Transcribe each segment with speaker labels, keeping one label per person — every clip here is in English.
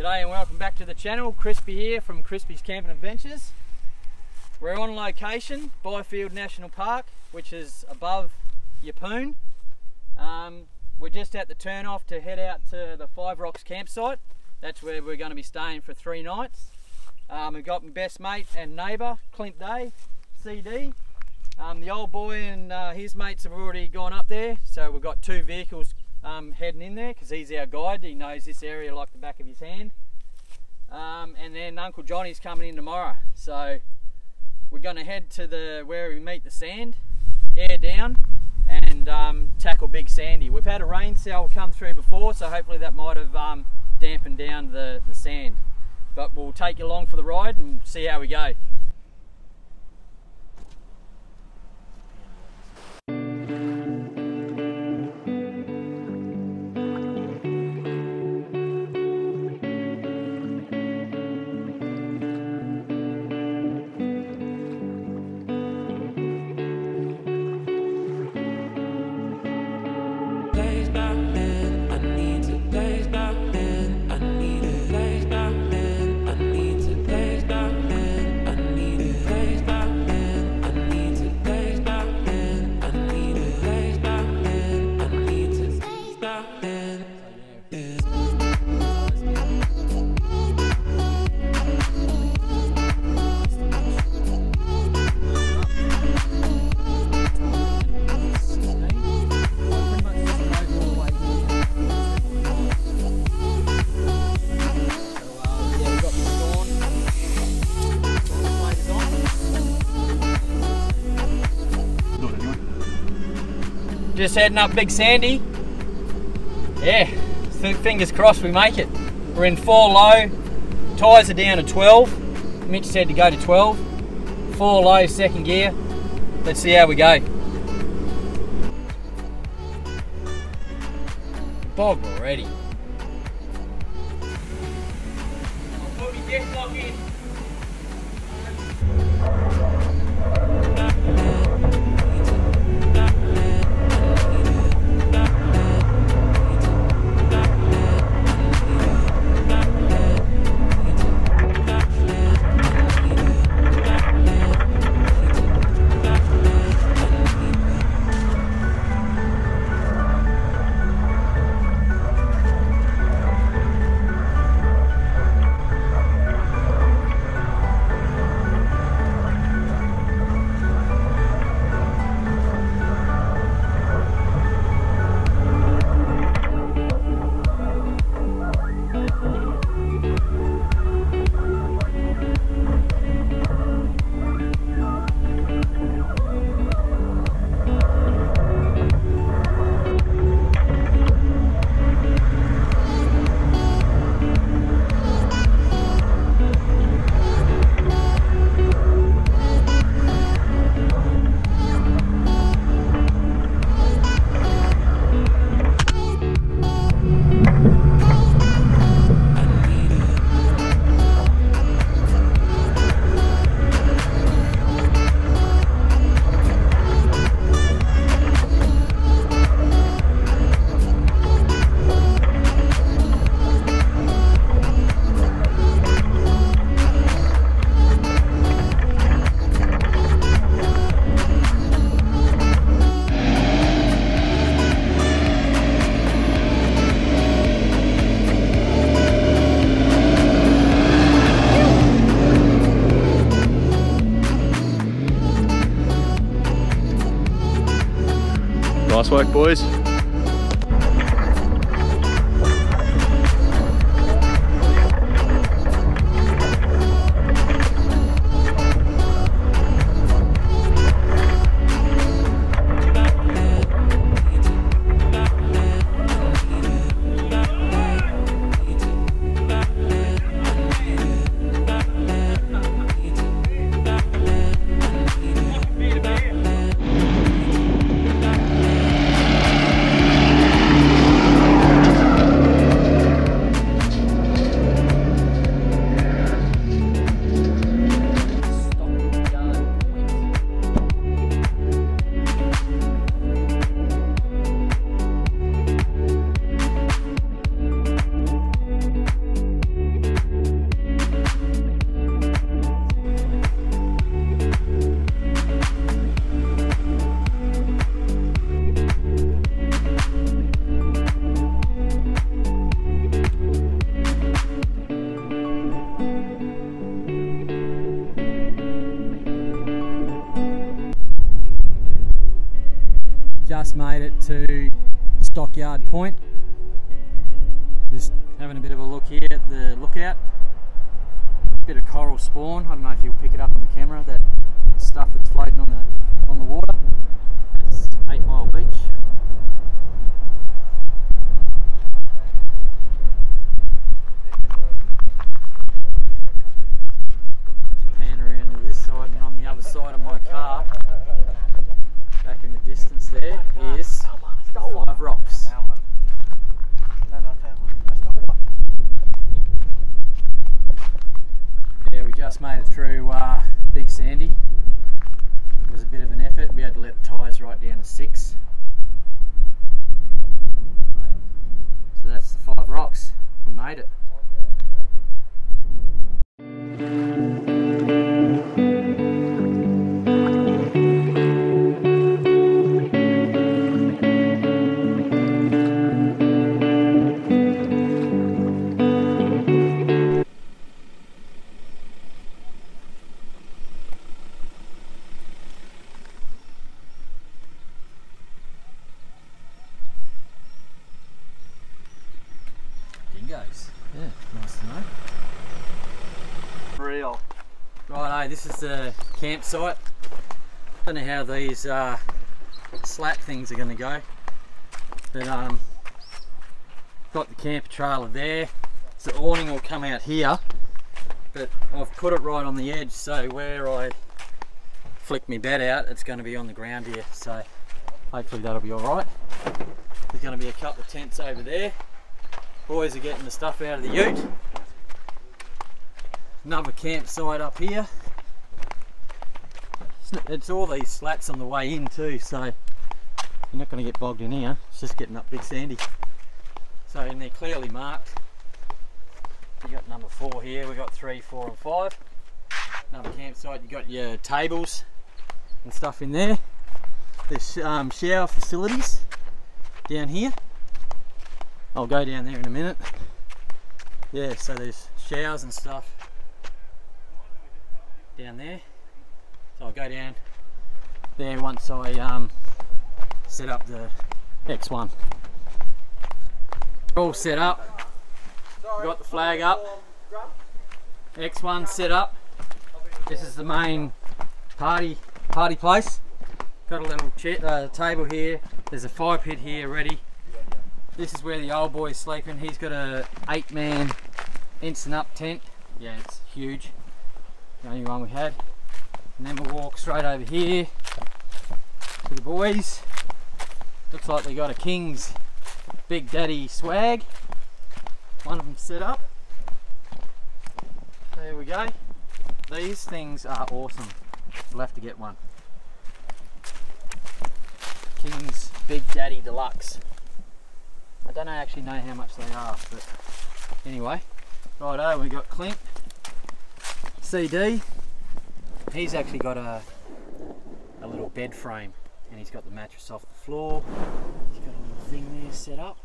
Speaker 1: G'day and welcome back to the channel. Crispy here from Crispy's Camping Adventures. We're on location, Byfield National Park, which is above Yeppoon. Um, we're just at the turn off to head out to the Five Rocks campsite. That's where we're going to be staying for three nights. Um, we've got my best mate and neighbour, Clint Day, CD. Um, the old boy and uh, his mates have already gone up there, so we've got two vehicles um, heading in there because he's our guide. He knows this area like the back of his hand. Um, and then Uncle Johnny's coming in tomorrow, so we're going to head to the where we meet the sand, air down, and um, tackle Big Sandy. We've had a rain cell come through before, so hopefully that might have um, dampened down the, the sand. But we'll take you along for the ride and see how we go. Just heading up Big Sandy. Yeah, fingers crossed we make it. We're in four low. Tyres are down to 12. Mitch said to go to 12. Four low, second gear. Let's see how we go. Bog already.
Speaker 2: Work, boys.
Speaker 1: To Stockyard Point. Just having a bit of a look here at the lookout. Bit of coral spawn. I don't know if you'll pick it up on the camera. That stuff that's floating on the on the water. It's Eight Mile Beach. Just pan around to this side and on the other side of my car, back in the distance there, is Five Rocks. Yeah, we just made it through uh, Big Sandy. It was a bit of an effort. We had to let the tyres right down to six. So that's the Five Rocks. We made it. Dingoes. Yeah, nice to know.
Speaker 2: Real.
Speaker 1: Righto, this is the campsite. Don't know how these uh, slat things are going to go, but um, got the camper trailer there. So the awning will come out here, but I've put it right on the edge, so where I flick my bed out, it's going to be on the ground here. So hopefully that'll be all right. There's going to be a couple of tents over there. Boys are getting the stuff out of the ute another campsite up here. It's all these slats on the way in too, so you're not going to get bogged in here. It's just getting up Big Sandy. So and they're clearly marked. You got number four here. We've got three, four, and five. Another campsite. You got your tables and stuff in there. There's um, shower facilities down here. I'll go down there in a minute. Yeah, so there's showers and stuff down there. So I'll go down there once I um, set up the X1. All set up. Got the flag up. X1 set up. This is the main party party place. Got a little chair, uh, table here. There's a fire pit here ready. This is where the old boy's sleeping. He's got a eight man instant up tent. Yeah, it's huge the only one we had. And then we'll walk straight over here to the boys. Looks like they got a King's Big Daddy swag. One of them set up. There we go. These things are awesome. We'll have to get one. King's Big Daddy Deluxe. I don't actually know how much they are, but anyway. Righto, we got Clint. CD. He's actually got a a little bed frame and he's got the mattress off the floor. He's got a little thing there set up.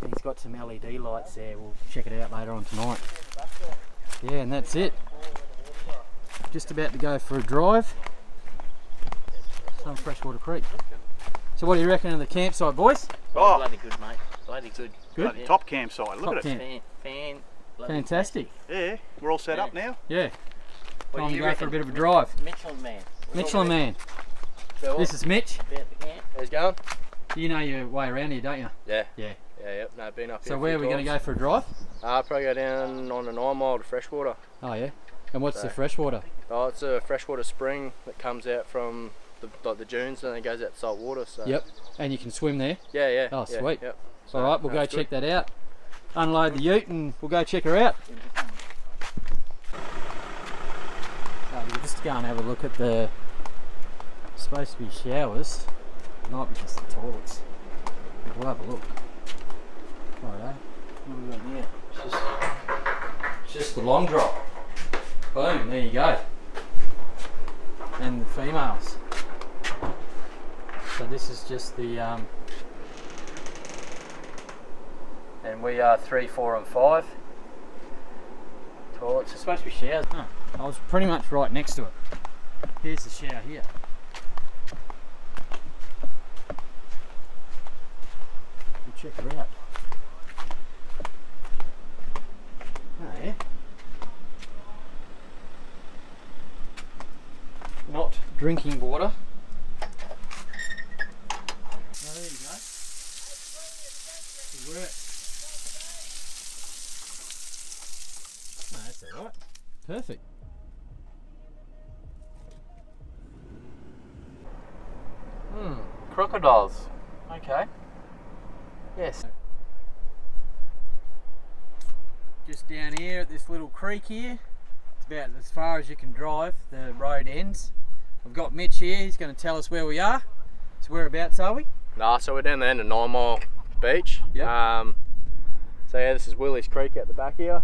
Speaker 1: And he's got some LED lights there. We'll check it out later on tonight. Yeah, and that's it. Just about to go for a drive. Some freshwater creek. So what do you reckon of the campsite, boys?
Speaker 2: Oh,
Speaker 3: Bloody good, mate. Bloody good.
Speaker 1: Good?
Speaker 3: Yeah.
Speaker 2: top campsite. Look
Speaker 1: Top
Speaker 2: at it.
Speaker 3: Fan, fan. bloody
Speaker 1: Fantastic.
Speaker 2: Yeah, we're all set up now.
Speaker 1: Yeah.
Speaker 3: What
Speaker 1: Time to
Speaker 3: you
Speaker 1: go for a bit of a drive.
Speaker 3: Michelin man.
Speaker 1: Michelin man.
Speaker 3: So
Speaker 1: This is Mitch.
Speaker 3: about the camp.
Speaker 4: How's it going?
Speaker 1: You know your way around here, don't you?
Speaker 4: Yeah.
Speaker 1: Yeah.
Speaker 4: Yeah, yep. No, been up here.
Speaker 1: So
Speaker 4: a
Speaker 1: where are we going to go for a drive?
Speaker 4: Uh, probably go down on a nine mile to freshwater.
Speaker 1: Oh yeah. And what's the
Speaker 4: So-
Speaker 1: freshwater?
Speaker 4: Oh, it's a freshwater spring that comes out from the, like the dunes and then goes out salt water. So
Speaker 1: Yep. And you can swim there.
Speaker 4: Yeah, yeah.
Speaker 1: Oh,
Speaker 4: yeah,
Speaker 1: sweet.
Speaker 4: Yep.
Speaker 1: All right, we'll
Speaker 4: no,
Speaker 1: go check
Speaker 4: good.
Speaker 1: that out. Unload the ute and we'll go check her out. Uh, we'll just go and have a look at the supposed to be showers. It might be just the toilets. We'll have a look. Righto. What have we got here? It's just, it's just the long drop. Boom, there you go. And the females. So this is just the um, and we are three, four, and five. Toilets. It's supposed to be showers. Huh. I was pretty much right next to it. Here's the shower here. check her out. Oh, yeah. Not drinking water. Oh, there you go. Good work. No, that's alright. Perfect.
Speaker 4: Hmm. Crocodiles. Okay. Yes.
Speaker 1: Just down here at this little creek here. It's about as far as you can drive. The road ends. I've got Mitch here. He's going to tell us where we are. So whereabouts are we?
Speaker 4: Nah, so we're down the end of Nine Mile Beach.
Speaker 1: Yep.
Speaker 4: Um, so yeah, this is Willie's Creek out the back here.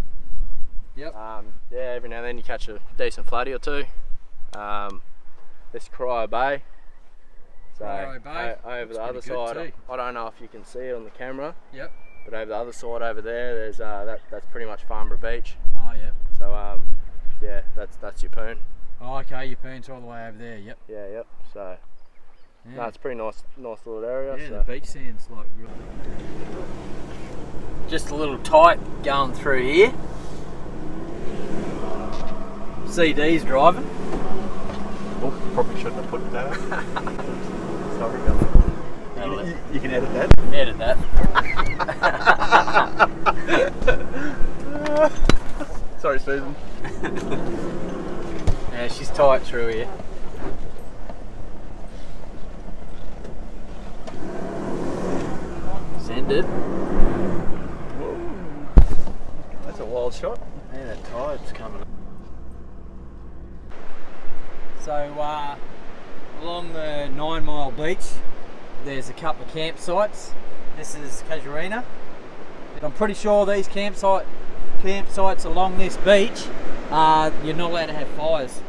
Speaker 1: Yep.
Speaker 4: Um, yeah, every now and then you catch a decent flatty or two. Um, this is Corio Bay. So
Speaker 1: Corio Bay.
Speaker 4: o- over
Speaker 1: Looks
Speaker 4: the other side,
Speaker 1: too.
Speaker 4: I don't know if you can see it on the camera,
Speaker 1: Yep.
Speaker 4: but over the other side over there, there's uh, that that's pretty much Farnborough Beach.
Speaker 1: Oh, yep.
Speaker 4: So um, yeah, that's that's Yeppoon.
Speaker 1: Oh, okay. Your parents all the way over there. Yep.
Speaker 4: Yeah, yep. So
Speaker 1: Yeah.
Speaker 4: no, it's a pretty nice, nice little area.
Speaker 1: Yeah,
Speaker 4: so.
Speaker 1: the beach sand's like really. Just a little tight going through here. CD's driving.
Speaker 2: Oh, probably shouldn't have put that. Sorry. You, you, you can edit that.
Speaker 1: edit that.
Speaker 2: Sorry, Susan.
Speaker 1: Yeah, she's tight through here. Send it.
Speaker 2: That's a wild shot.
Speaker 1: Yeah, that tide's coming. Up. So, uh, along the Nine Mile Beach, there's a couple of campsites. This is Casuarina. I'm pretty sure these campsite campsites along this beach, uh, you're not allowed to have fires.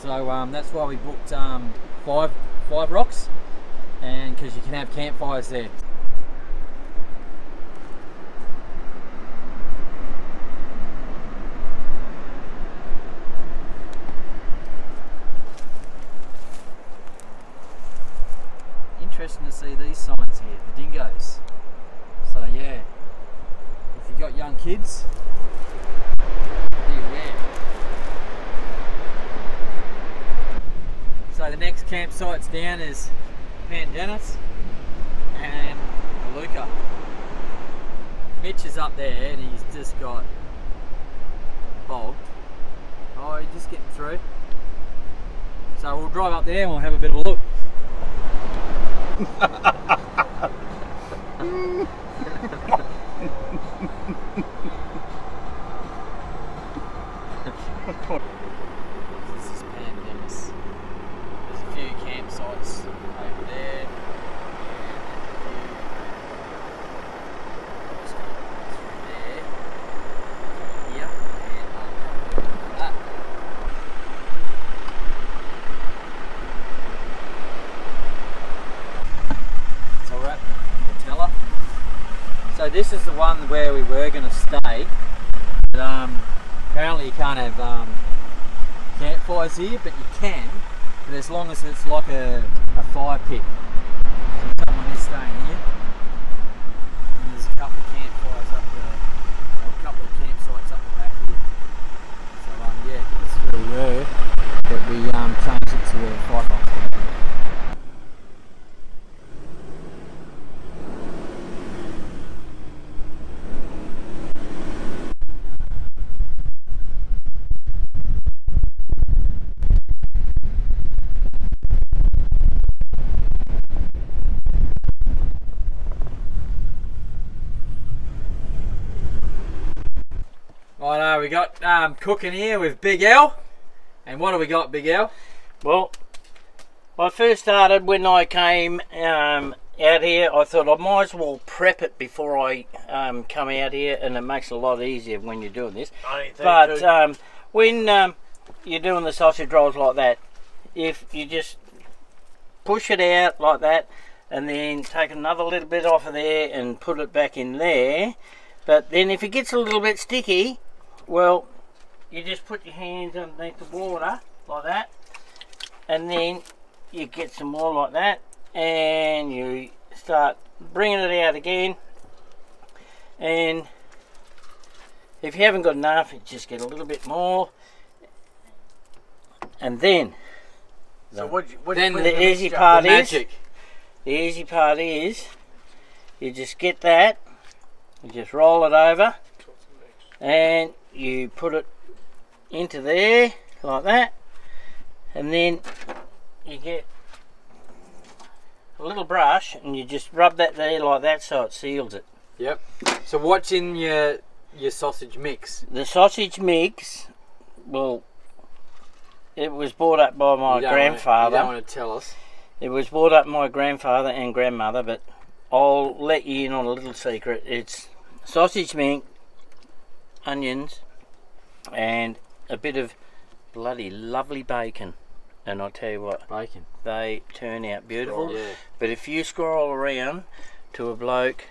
Speaker 1: So um, that's why we booked um, five five rocks, and because you can have campfires there. Interesting to see these signs here, the dingoes. So yeah, if you've got young kids. So the next campsites down is Pandanus and Maluka. Mitch is up there and he's just got bogged. Oh, he's just getting through. So we'll drive up there and we'll have a bit of a look. This is Pandanus. There's a few campsites over there. and a few- just gonna go through there, here, and up that. So we're at Patella. So this is the one where we were going to stay. But, um, apparently you have um, campfires here, but you can, but as long as it's like a, a fire pit. So here. There's a couple of campfires up a couple of campsites up the back here. So um, yeah, this is where we we um, it to a firebox. We got um, cooking here with Big L. And what do we got, Big L?
Speaker 3: Well, I first started when I came um, out here. I thought I might as well prep it before I um, come out here, and it makes it a lot easier when you're doing this. But um, when um, you're doing the sausage rolls like that, if you just push it out like that, and then take another little bit off of there and put it back in there. But then if it gets a little bit sticky, well, you just put your hands underneath the water like that, and then you get some more like that, and you start bringing it out again, And if you haven't got enough, you just get a little bit more. And then
Speaker 5: So what? what
Speaker 1: Then
Speaker 3: the easy part
Speaker 1: the
Speaker 3: is the easy part is you just get that, you just roll it over, and you put it into there like that, and then you get a little brush and you just rub that there like that so it seals it.
Speaker 1: Yep. So what's in your your sausage mix?
Speaker 3: The sausage mix, well, it was brought up by my grandfather.
Speaker 1: Wanna, you don't want to tell us.
Speaker 3: It was brought up by my grandfather and grandmother, but I'll let you in on a little secret. It's sausage mix, onions, and a bit of bloody lovely bacon. And I'll tell you what,
Speaker 1: Bacon.
Speaker 3: they turn out beautiful.
Speaker 1: Yeah.
Speaker 3: But if you scroll around to a bloke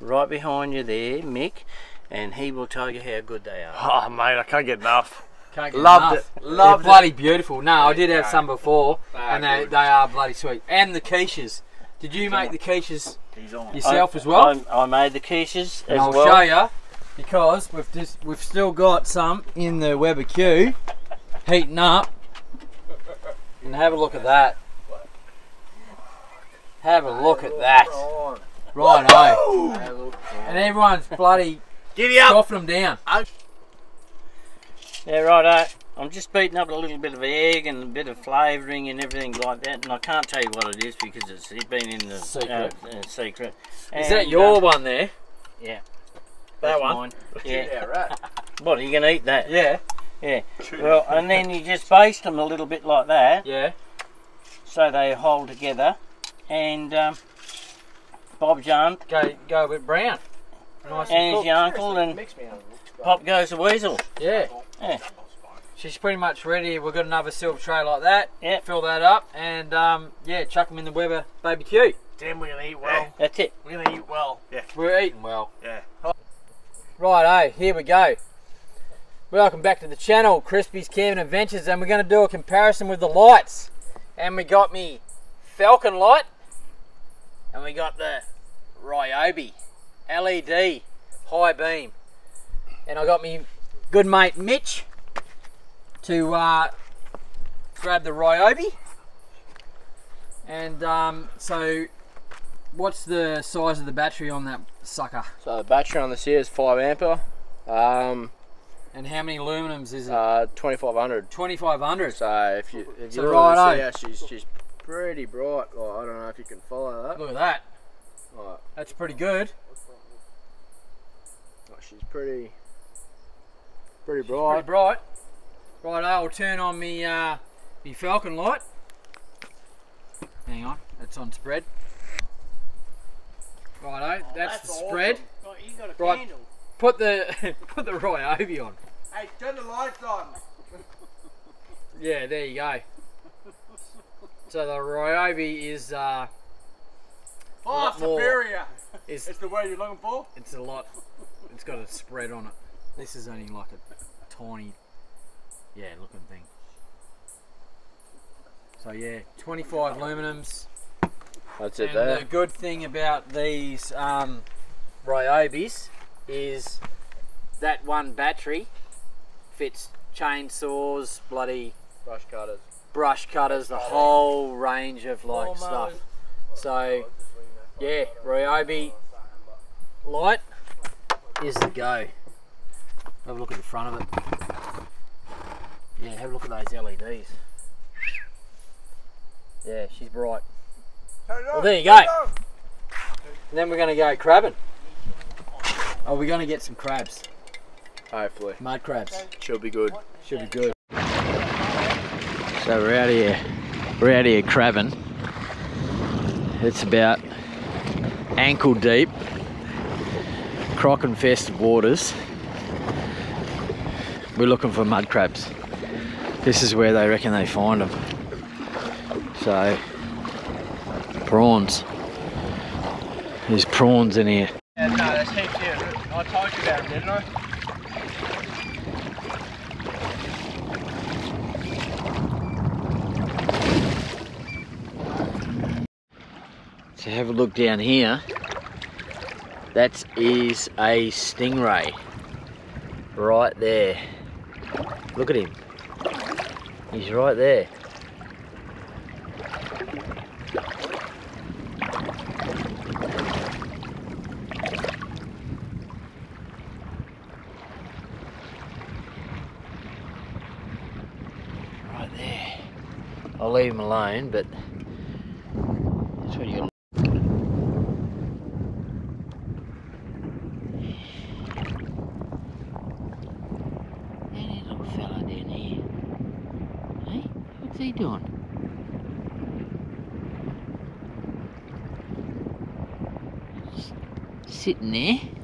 Speaker 3: right behind you there, Mick, and he will tell you how good they are.
Speaker 6: Oh, mate, I can't get enough.
Speaker 1: Can't get
Speaker 6: Loved
Speaker 1: enough.
Speaker 6: it. Loved
Speaker 1: They're bloody beautiful. No, I did have
Speaker 6: Yeah.
Speaker 1: some before,
Speaker 6: They
Speaker 1: and they,
Speaker 6: good.
Speaker 1: they are bloody sweet. And the quiches. Did you make the quiches
Speaker 6: He's on.
Speaker 1: yourself
Speaker 3: I,
Speaker 1: as well?
Speaker 3: I, I made the quiches
Speaker 1: and
Speaker 3: as
Speaker 1: I'll
Speaker 3: well.
Speaker 1: show you because we've just we've still got some in the Weber Q heating up. And have a look at that. Have a look at that. Right, oh. And everyone's bloody
Speaker 6: Giddy up!
Speaker 1: scoffing them down.
Speaker 3: Yeah, righto. I'm just beating up a little bit of egg and a bit of flavouring and everything like that, and I can't tell you what it is because it's, it's been in the
Speaker 1: Secret.
Speaker 3: Uh, uh, secret.
Speaker 1: Is
Speaker 3: And,
Speaker 1: that your
Speaker 3: uh,
Speaker 1: one there?
Speaker 3: yeah.
Speaker 1: That
Speaker 3: that's
Speaker 1: one?
Speaker 3: Mine. Yeah.
Speaker 6: Yeah, right.
Speaker 3: What are you gonna eat that?
Speaker 1: Yeah. Yeah.
Speaker 3: Well, and then you just baste them a little bit like that,
Speaker 1: Yeah.
Speaker 3: so they hold together. And um, Bob jumped,
Speaker 1: Go go a bit brown. Nice
Speaker 3: and
Speaker 1: and
Speaker 3: is
Speaker 1: cooked.
Speaker 3: your uncle, and Pop goes the weasel.
Speaker 1: Yeah.
Speaker 3: Yeah.
Speaker 1: She's pretty much ready. We've got another silver tray like that.
Speaker 3: Yeah.
Speaker 1: Fill that up and um, yeah, chuck them in the Weber baby Q.
Speaker 6: Damn, we're gonna eat well.
Speaker 3: That's it.
Speaker 6: We're gonna eat well. Yeah.
Speaker 1: We're eating well.
Speaker 6: Yeah.
Speaker 1: Right, hey, here we go. Welcome back to the channel, Crispy's Camping Adventures, and we're going to do a comparison with the lights. And we got me Falcon light, and we got the Ryobi LED high beam. And I got me good mate Mitch to uh, grab the Ryobi. And um, so, what's the size of the battery on that sucker?
Speaker 4: So the battery on this here is 5 ampere, um,
Speaker 1: And how many aluminums is it?
Speaker 4: uh, 2500.
Speaker 1: 2500.
Speaker 4: So if you if
Speaker 1: So
Speaker 4: you look
Speaker 1: right,
Speaker 4: at this here, she's she's pretty bright. Like, I don't know if you can follow that.
Speaker 1: Look at that.
Speaker 4: Like,
Speaker 1: That's pretty good.
Speaker 4: like, she's pretty pretty
Speaker 1: Pretty
Speaker 4: bright.
Speaker 1: bright. Right, I'll turn on me uh, me Falcon light. Hang on, that's on spread. Righto, that's, the spread.
Speaker 3: Right, you got a
Speaker 1: Right. Put the put the Roy Ryobi on.
Speaker 6: Hey, turn the lights on.
Speaker 1: Yeah, there you go. So the Ryobi is uh,
Speaker 6: Oh,
Speaker 1: Lot more.
Speaker 6: superior.
Speaker 1: is
Speaker 6: It's the word you're looking for.
Speaker 1: it's a lot. It's got a spread on it. This is only like a tiny, yeah, looking thing. So yeah, 25 aluminums.
Speaker 4: That's it
Speaker 1: And
Speaker 4: there.
Speaker 1: the good thing about these um, Ryobis is that one battery fits chainsaws, bloody
Speaker 4: Brush cutters.
Speaker 1: brush cutters, the whole range of like stuff. So yeah, Ryobi light is the go. Have a look at the front of it. Yeah, have a look at those LEDs. Yeah, she's bright. Well, there you go. And then we're going to go crabbing. Oh, we're going to get some crabs.
Speaker 4: Hopefully,
Speaker 1: Mud crabs.
Speaker 4: she'll be good.
Speaker 1: Should be good. So we're out here. We're out here crabbing. It's about ankle deep, croc infested waters. We're looking for mud crabs. This is where they reckon they find them. So, prawns. There's prawns in here.
Speaker 5: Yeah, no, that's heaps here. I told you about them, didn't I?
Speaker 1: So have a look down here.
Speaker 3: That is a stingray. Right there. Look at him. He's right there. Right there. I'll leave him alone, but that's what you got. Any little fella. Hey, what's he doing? Sitting there.